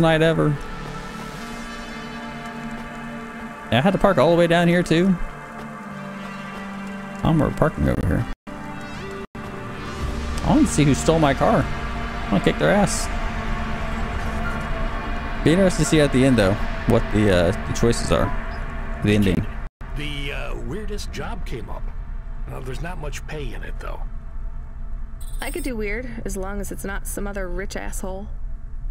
night ever. Yeah, I had to park all the way down here too. I'm we're parking over here. I want to see who stole my car. I want to kick their ass. Be interested to see at the end though what the uh, the choices are. The ending. The uh, weirdest job came up. Well, there's not much pay in it though. I could do weird as long as it's not some other rich asshole.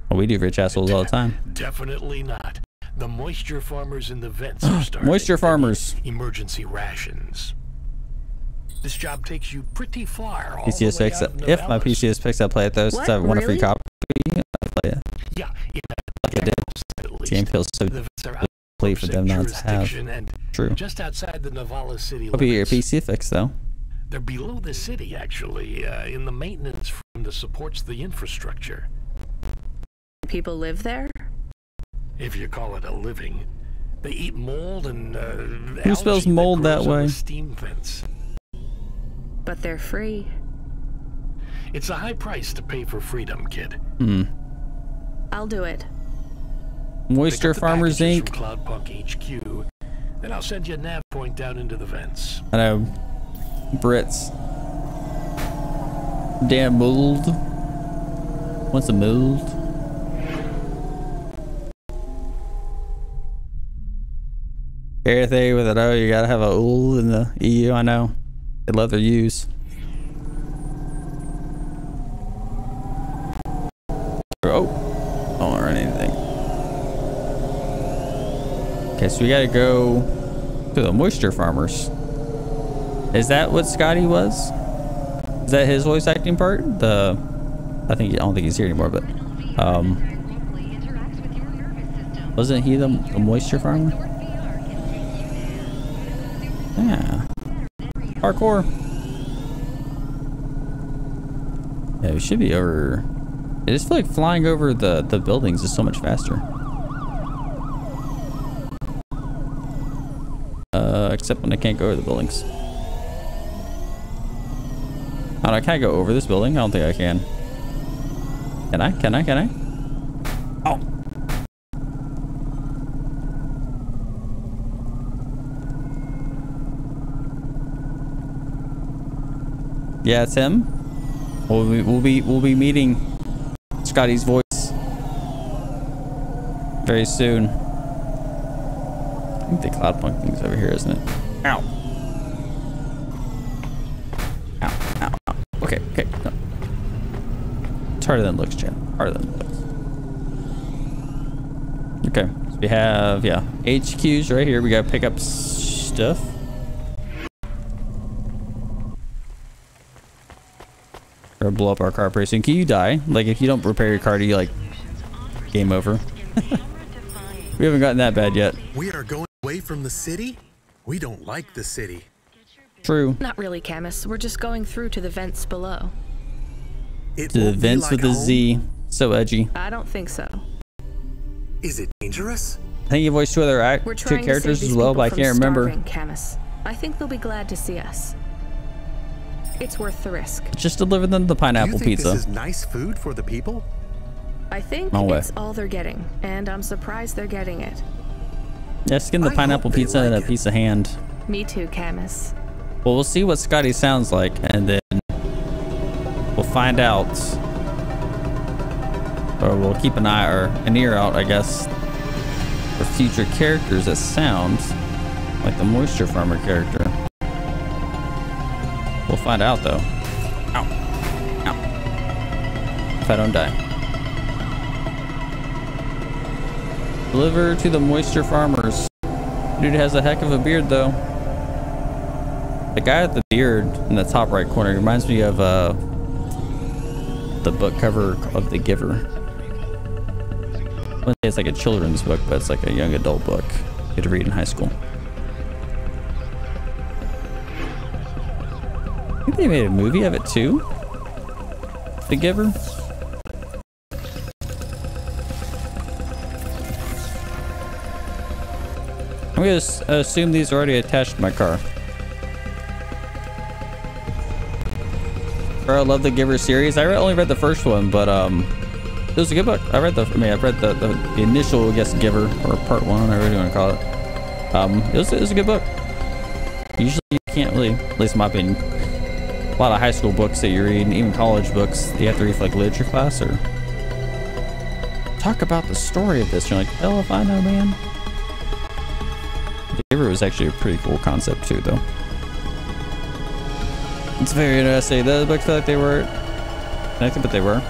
Well, we do rich assholes all the time. Definitely not. The moisture farmers in the vents are starting. Moisture farmers. Emergency rations. This job takes you pretty far. all the way PCS out in If my Novellus. PCS picks up play it though, since What? I want a free copy, I play it. Yeah, in Like I did. This game feels so The vents complete for them not to have. and True. just outside the Navala city Hope you get your. PC fixed though. They're below the city, actually, uh, in the maintenance firm that supports the infrastructure. People live there? If you call it a living. They eat mold and uh, Who spells mold that grows on way? Steam vents. But they're free. It's a high price to pay for freedom, kid. Hmm. I'll do it. Moisture Pick up the Farmers Inc. Cloudpunk HQ. Then I'll send you a nav point down into the vents. I know. Brits. Damn mold. What's a mold? Everything with it, oh, you gotta have a ool in the EU, I know. They love their U's. Oh, don't anything. Okay, so we gotta go to the moisture farmers. Is that what Scotty was? Is that his voice acting part? The, I think I don't think he's here anymore, but um, wasn't he the, the moisture farmer? Yeah. Parkour. Yeah, we should be over. I just feel like flying over the the buildings is so much faster. Uh, except when I can't go over the buildings. Oh, I can't go over this building. I don't think I can. Can I? Can I? Can I? Yeah, it's him. We'll be, we'll be we'll be meeting Scotty's voice very soon. I think the cloud punk thing's over here, isn't it? Ow. Ow, ow, ow. Okay, okay. No. It's harder than it looks, Chad. Harder than it looks. Okay, so we have, yeah, HQs right here. We gotta pick up stuff. Or blow up our car pretty soon. Can you die? Like, if you don't repair your car, do you, like, game over? we haven't gotten that bad yet. We are going away from the city? We don't like the city. True. Not really, Camus. We're just going through to the vents below. It To the vents like with the home? Z. So edgy. I don't think so. Is it dangerous? I think you voiced two other act two characters as well, but I can't remember. starving, Camus. I think they'll be glad to see us. It's worth the risk. Just deliver them the Do you pineapple think pizza. this is nice food for the people? I think No it's all they're getting, and I'm surprised they're getting it. Yeah, just give them I the pineapple they pizza and a it. piece of hand. Me too, Camus. Well, we'll see what Scotty sounds like, and then we'll find out. Or we'll keep an eye or an ear out, I guess, for future characters that sound like the Moisture Farmer character. Find out, though. Ow. Ow. If I don't die. Deliver to the Moisture Farmers. Dude has a heck of a beard, though. The guy with the beard in the top right corner reminds me of uh, the book cover of The Giver. I wouldn't say it's like a children's book, but it's like a young adult book you had to read in high school. Think they made a movie of it too. The Giver. I'm gonna assume these are already attached to my car. I love the Giver series. I only read the first one, but um, It was a good book. I read the. I mean, I read the the, initial, I guess, Giver or part one, whatever you want to call it. Um, it was it was a good book. Usually, you can't really, at least in my opinion, a lot of high school books that you read, and even college books, you have to read for like literature class or talk about the story of this. You're like, hell if I know, man. Giver was actually a pretty cool concept too, though. It's very interesting. The books felt like they were connected, but they were.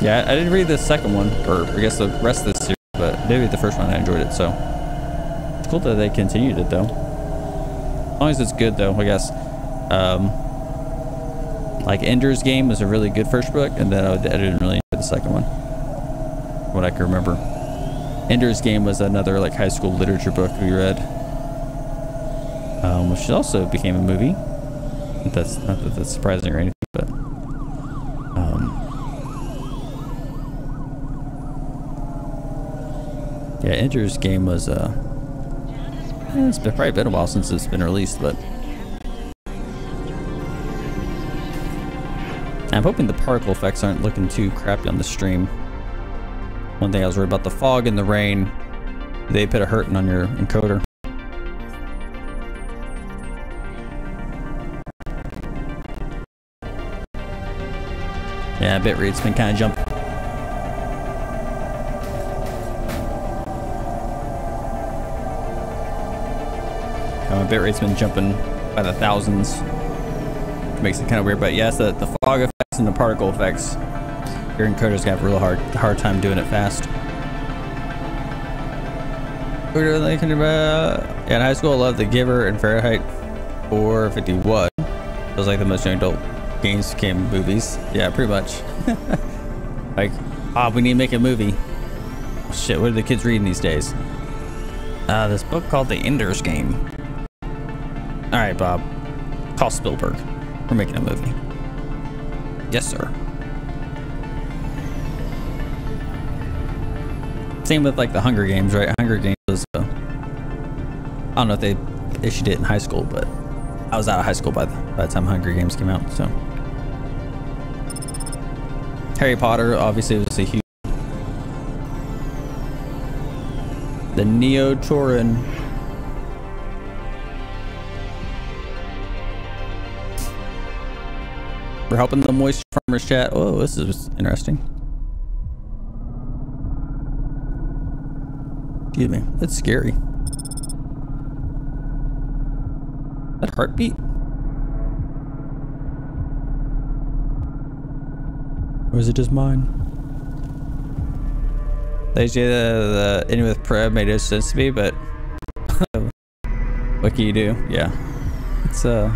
Yeah, I didn't read the second one, or I guess the rest of the series, but maybe the first one I enjoyed it, so. It's cool that they continued it, though. As long as it's good, though, I guess. Um, like, Ender's Game was a really good first book, and then I, didn't really enjoy the second one. What I can remember. Ender's Game was another, like, high school literature book we read. Um, which also became a movie. That's not that that's surprising or anything, but um, yeah, Ender's Game was uh, eh, it's been, probably been a while since it's been released, but I'm hoping the particle effects aren't looking too crappy on the stream. One thing I was worried about the fog and the rain, they put a hurting on your encoder. Yeah, bit rate's been kind of jumping. Uh, bit rate's been jumping by the thousands. Makes it kind of weird, but yes, the, the fog and the particle effects, your encoder's have a real hard hard time doing it fast. Yeah, in high school, I loved The Giver and Fahrenheit 451. Those like the most young adult games became movies. Yeah, pretty much. like, ah, we need to make a movie. Shit, what are the kids reading these days? Uh, this book called The Ender's Game. All right, Bob. Call Spielberg. We're making a movie. Yes, sir. Same with like the Hunger Games, right? Hunger Games was. Uh, I don't know if they issued it in high school, but I was out of high school by the, by the time Hunger Games came out, so. Harry Potter obviously was a huge. The Neo Torin. We're helping the moist farmers chat. Oh, this is interesting. Excuse me. That's scary. That heartbeat? Or is it just mine? They say the, the ending with Preb made no sense to me, but what can you do? Yeah. It's uh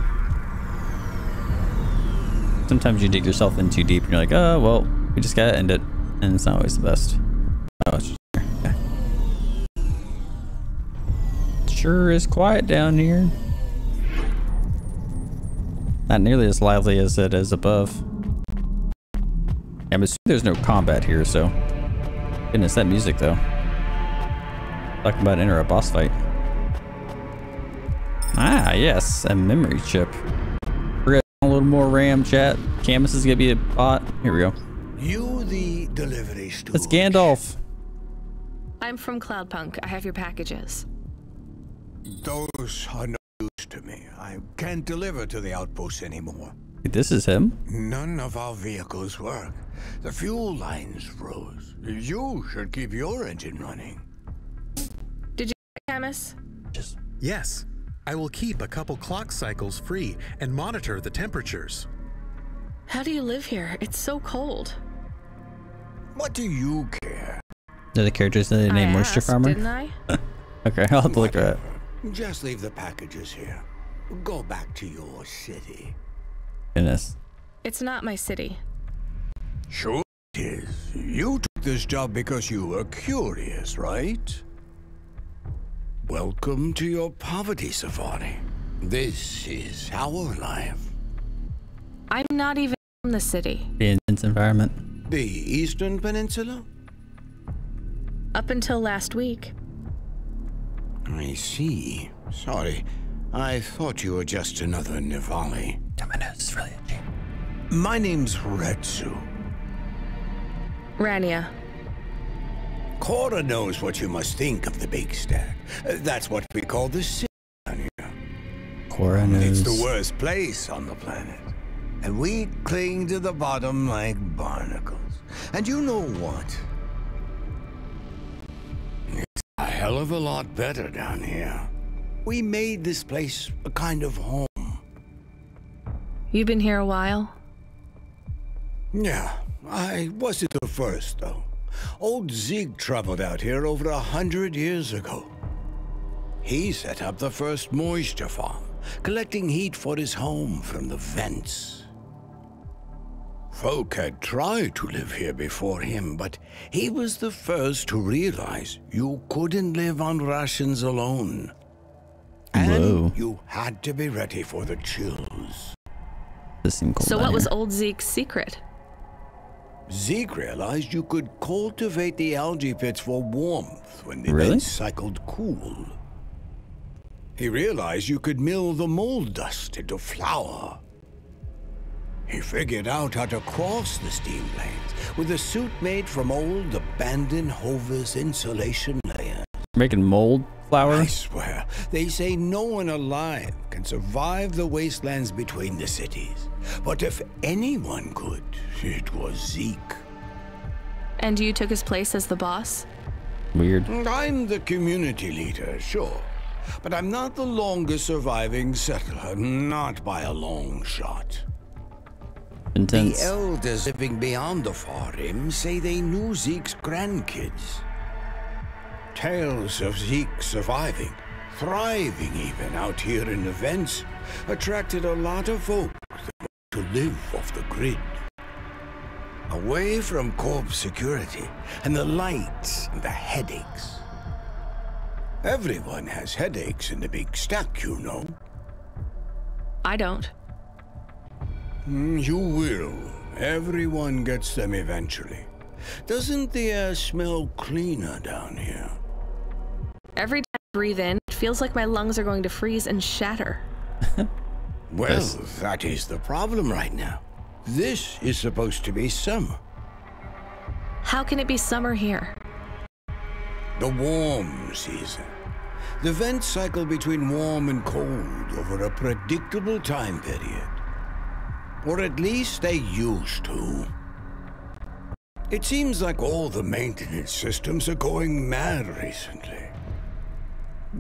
sometimes you dig yourself in too deep and you're like, oh well, we just gotta end it. And it's not always the best. Oh, it's okay. Sure is quiet down here. Not nearly as lively as it is above. I'm assuming there's no combat here, so. Goodness, that music though. Talking about enter a boss fight. Ah, yes, a memory chip. More RAM chat. Camus is gonna be a bot. Here we go. You the delivery steward. It's Gandalf. I'm from Cloudpunk. I have your packages. Those are no use to me. I can't deliver to the outpost anymore. This is him. None of our vehicles work. The fuel lines froze. You should keep your engine running. Did you, Camus? Just Yes, I will keep a couple clock cycles free and monitor the temperatures. How do you live here? It's so cold. What do you care? They're the characters that they I named Moisture asked, Farmer. Didn't I? Okay, I'll have to look at it. Just leave the packages here. Go back to your city. Goodness. It's not my city. Sure it is. You took this job because you were curious, right? Welcome to your poverty safari. This is our life. I'm not even from the city. The intense environment. The Eastern Peninsula? Up until last week. I see. Sorry. I thought you were just another Nivali. My nose is really. My name's Retsu. Rania. Cora knows what you must think of the big stack. That's what we call the city down here. Cora It's the worst place on the planet. And we cling to the bottom like barnacles. And you know what? It's a hell of a lot better down here. We made this place a kind of home. You've been here a while? Yeah, I wasn't the first, though. Old Zeke traveled out here over a hundred years ago. He set up the first moisture farm, collecting heat for his home from the vents. Folk had tried to live here before him, but he was the first to realize you couldn't live on rations alone. And Whoa. you had to be ready for the chills. This seemed cold So down what was old Zeke's secret? Zeke realized you could cultivate the algae pits for warmth when the Really? vents cycled cool. He realized you could mill the mold dust into flour. He figured out how to cross the steam lanes with a suit made from old abandoned Hover's insulation layers. making mold flour? I swear, they say no one alive can survive the wastelands between the cities. But if anyone could, it was Zeke. And you took his place as the boss? Weird. I'm the community leader, sure. But I'm not the longest surviving settler, not by a long shot. Intense. The elders living beyond the far rim say they knew Zeke's grandkids. Tales of Zeke surviving, thriving even out here in the vents, attracted a lot of folk to live off the grid. Away from corp security and the lights and the headaches. Everyone has headaches in the big stack, you know. I don't. Mm, You will. Everyone gets them eventually. Doesn't the air smell cleaner down here? Every time I breathe in, it feels like my lungs are going to freeze and shatter. Well, Yes. that is the problem right now. This is supposed to be summer. How can it be summer here? The warm season. The vents cycle between warm and cold over a predictable time period. Or at least they used to. It seems like all the maintenance systems are going mad recently.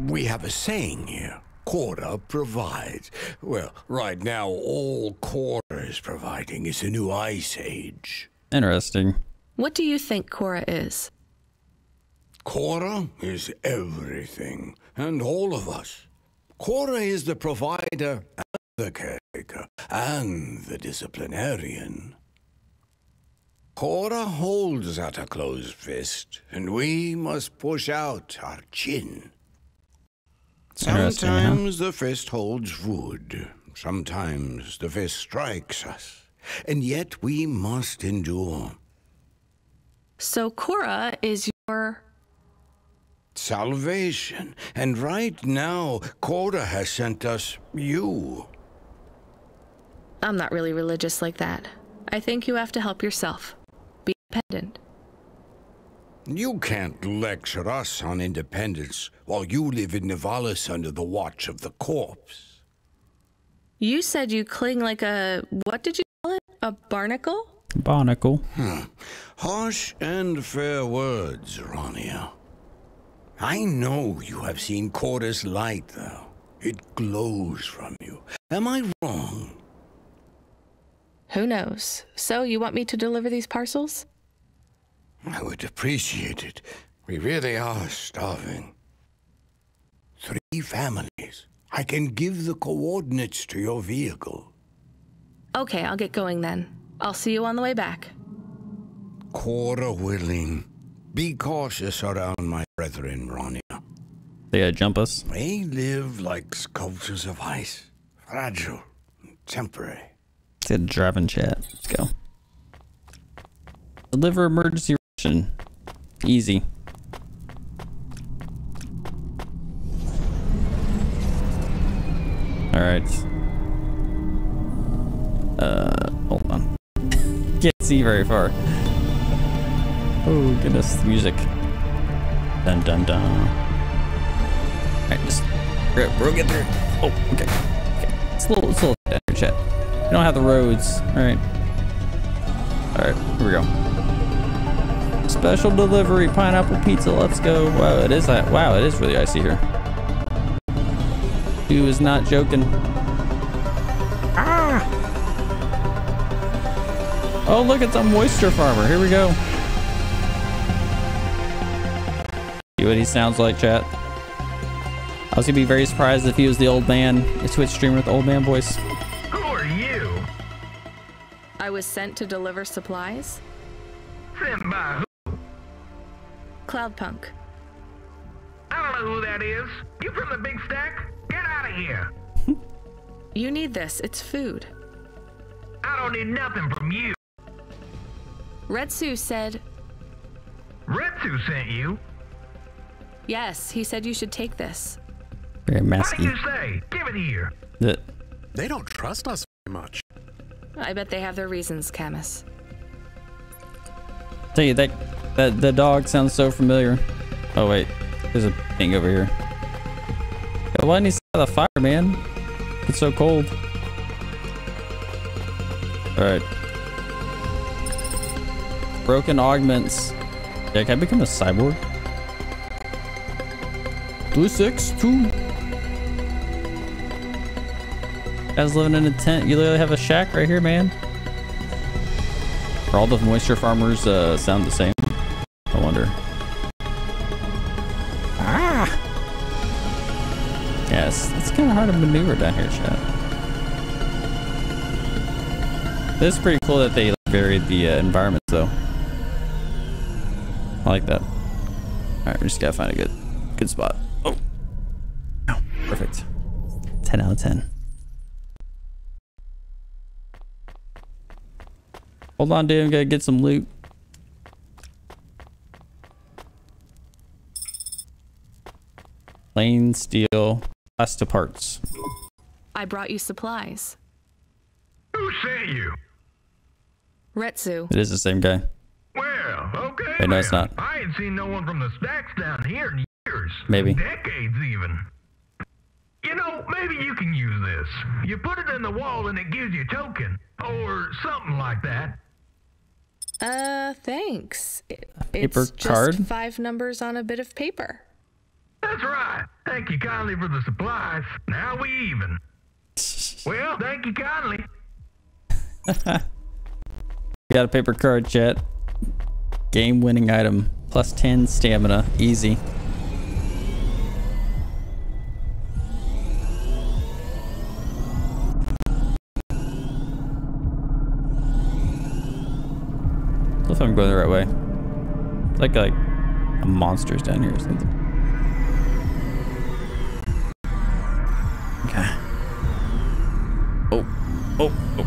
We have a saying here. Cora provides. Well, right now, all Cora is providing is a new ice age. Interesting. What do you think Cora is? Cora is everything, and all of us. Cora is the provider and the caretaker and the disciplinarian. Cora holds out a closed fist, and we must push out our chin. Interesting, huh? Sometimes the fist holds wood, sometimes the fist strikes us, and yet we must endure. So Cora is your. Salvation. And right now, Cora has sent us you. I'm not really religious like that. I think you have to help yourself. Be independent. You can't lecture us on independence while you live in Nivalis under the watch of the corpse. You said you cling like a. What did you call it? A barnacle? Barnacle. Harsh and fair words, Rania. I know you have seen Cora's light, though. It glows from you. Am I wrong? Who knows? So, you want me to deliver these parcels? I would appreciate it. We really are starving. Three families. I can give the coordinates to your vehicle. Okay, I'll get going then. I'll see you on the way back. Cora willing. Be cautious around my brethren, Rania. They gotta jump us. They live like sculptures of ice. Fragile and temporary. Let's get a driving chat. Let's go. Deliver emergency ration. Easy. Alright. Uh, hold on. Can't see very far. Oh, goodness, music. Dun dun dun. Alright, just we'll, get through. Oh, okay. Okay. It's a little it's a little down. We don't have the roads. Alright. Alright, here we go. Special delivery pineapple pizza. Let's go. Wow, it is that wow, it is really icy here. He was not joking. Ah! Oh, look, it's a moisture farmer. Here we go. What he sounds like, chat. I was gonna be very surprised if he was the old man, a Twitch streamer with the old man voice. Who are you? I was sent to deliver supplies. Sent by who? Cloudpunk. I don't know who that is. You from the big stack? Get out of here. You need this. It's food. I don't need nothing from you. Retsu said, Retsu sent you. Yes, he said you should take this. Very What do you say? Give it here. The- They don't trust us very much. I bet they have their reasons, Camus. Tell you that that the dog sounds so familiar. Oh wait, there's a thing over here. Yeah, why didn't he start the fire, man? It's so cold. All right. Broken augments. Yeah, can I become a cyborg? Blue six two. Guys living in a tent. You literally have a shack right here, man. Are all the moisture farmers uh, sound the same? I wonder. Ah! Yes, it's kind of hard to maneuver down here, chat. This is pretty cool that they varied the uh, environments, though. I like that. All right, we just gotta find a good, good spot. Perfect. Ten out of ten. Hold on, dude. I'm gonna get some loot. Plain steel, plastic parts. I brought you supplies. Who sent you? Retsu. It is the same guy. Well, okay. Wait, no, it's not. I ain't seen no one from the stacks down here in years. Maybe. Decades even. You know, maybe you can use this. You put it in the wall and it gives you a token. Or something like that. Uh, thanks. It- paper it's just card? five numbers on a bit of paper. That's right. Thank you kindly for the supplies. Now we even. Well, thank you kindly. Got a paper card, chat. Game winning item. Plus 10 stamina. Easy. If I'm going the right way. It's Like like a monster's down here or something. Okay. Oh, oh, oh.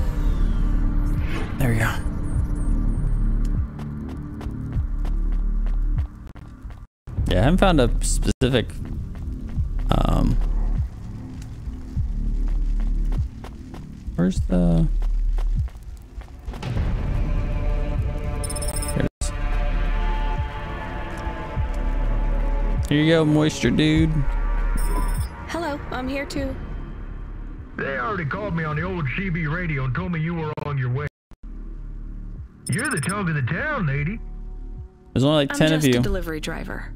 There we go. Yeah, I haven't found a specific um Where's the Here you go, moisture dude. Hello, I'm here too. They already called me on the old CB radio and told me you were on your way. You're the talk of the town, lady. There's only like I'm 10 of you just you. a delivery driver.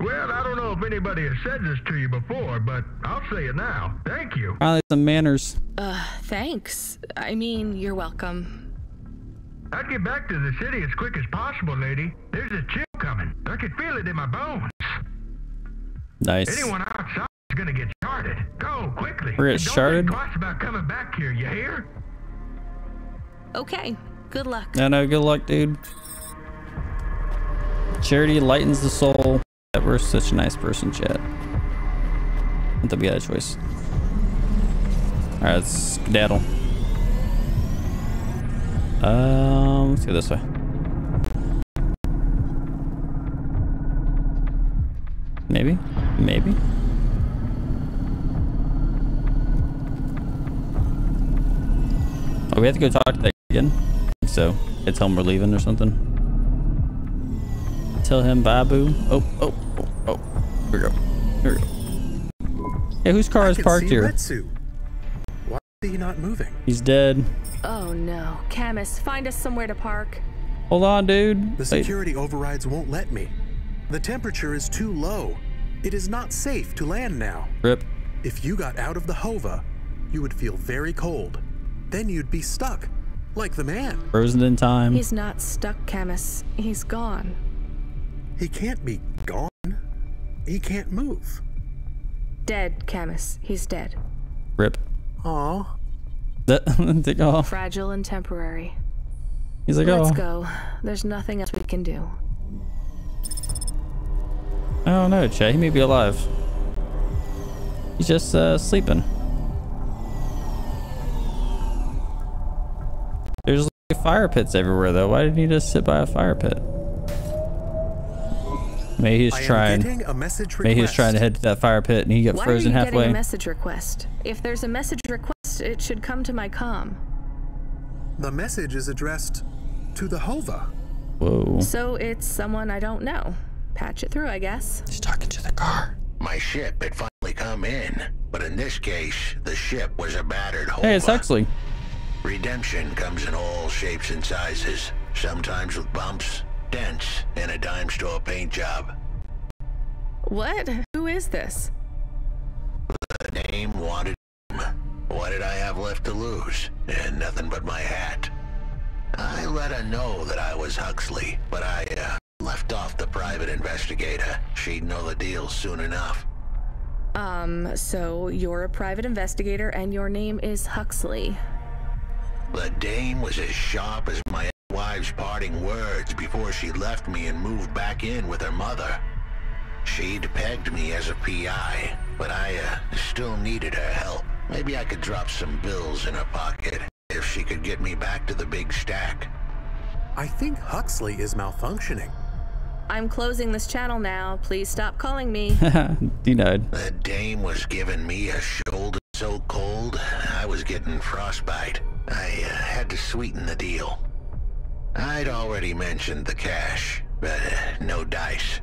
Well, I don't know if anybody has said this to you before, but I'll say it now. Thank you. Finally some manners. Uh, thanks. I mean, you're welcome. I'd get back to the city as quick as possible, lady. There's a chill coming. I can feel it in my bones. Nice. Anyone outside is gonna get charted. Go quickly. We're And get don't sharded? twice about coming back here. You hear? Okay, good luck. No, no, good luck, dude. Charity lightens the soul. That we're such a nice person, chat. Not that we had a choice. Alright, let's skedaddle. Um, let's go this way. Maybe? Maybe? Oh, we have to go talk to that guy again? So, I tell him we're leaving or something? tell him Babu. Oh, oh, oh, oh. Here we go. Here we go. Hey, whose car I is parked see here? Retsu. Why is he not moving? He's dead. Oh no. Camus, find us somewhere to park. Hold on, dude. The Wait. security overrides won't let me. The temperature is too low. It is not safe to land now. Rip. If you got out of the Hova, you would feel very cold. Then you'd be stuck, like the man. Frozen in time. He's not stuck, Camus. He's gone. He can't be gone. He can't move. Dead, Camus. He's dead. Rip. Aw. That, take off. Fragile and temporary. He's like, Let's oh, go. There's nothing else we can do. I don't know, Che. He may be alive. He's just uh, sleeping. There's like fire pits everywhere, though. Why didn't he just sit by a fire pit? Maybe he's trying. getting a. Maybe he's trying to head to that fire pit and he got Why frozen are you halfway. getting a message request? If there's a message request, it should come to my com. The message is addressed to the Hova. Whoa. So it's someone I don't know. Patch it through, I guess. He's talking to the car. My ship had finally come in, but in this case, the ship was a battered hole. Hey, it's Huxley. Redemption comes in all shapes and sizes, sometimes with bumps, dents, and a dime store paint job. What? Who is this? The name wanted him. What did I have left to lose? And nothing but my hat. I let her know that I was Huxley, but I uh, left off the private investigator. She'd know the deal soon enough. Um, so you're a private investigator and your name is Huxley. The dame was as sharp as my wife's parting words before she left me and moved back in with her mother. She'd pegged me as a PI, but I uh, still needed her help. Maybe I could drop some bills in her pocket if she could get me back to the big stack. I think Huxley is malfunctioning. I'm closing this channel now. Please stop calling me. Denied. The dame was giving me a shoulder so cold, I was getting frostbite. I uh, had to sweeten the deal. I'd already mentioned the cash, but uh, no dice.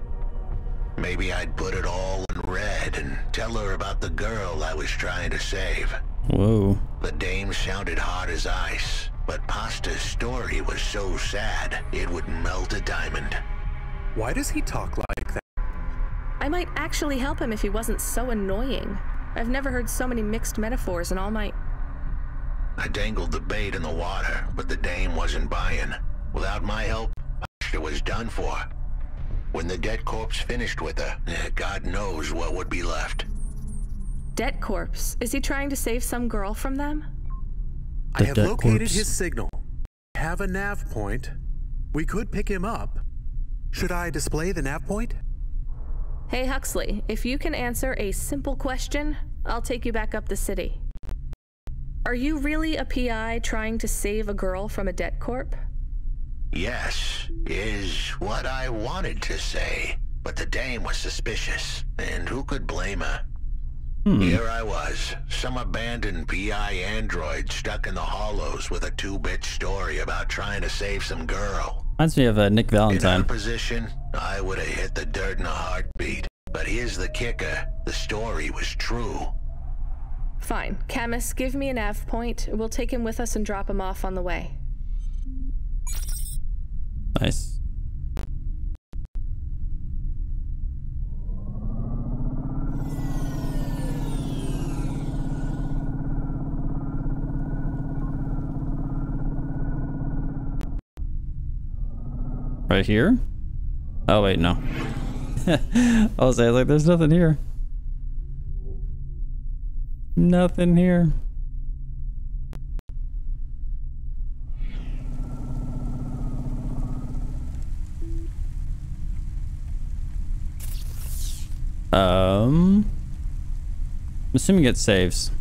Maybe I'd put it all in red and tell her about the girl I was trying to save. Whoa. The dame sounded hard as ice, but Pasta's story was so sad it would melt a diamond. Why does he talk like that? I might actually help him if he wasn't so annoying. I've never heard so many mixed metaphors in all my. I dangled the bait in the water, but the dame wasn't buying. Without my help, Pasta was done for. When the dead corpse finished with her, eh, God knows what would be left. Debt corpse. Is he trying to save some girl from them? I have located corpse. his signal. I Have a nav point. We could pick him up. Should I display the nav point? Hey, Huxley, if you can answer a simple question, I'll take you back up the city. Are you really a PI trying to save a girl from a debt corp? Yes, is what I wanted to say. But the dame was suspicious, and who could blame her? Here I was, some abandoned PI android stuck in the hollows with a two-bit story about trying to save some girl. Reminds me of uh, Nick Valentine. In her Valentine. position, I would have hit the dirt in a heartbeat. But here's the kicker. The story was true. Fine. Camus, give me a nav point. We'll take him with us and drop him off on the way. Nice. Here? Oh wait, no. I was like there's nothing here. Nothing here. Um, I'm assuming it saves.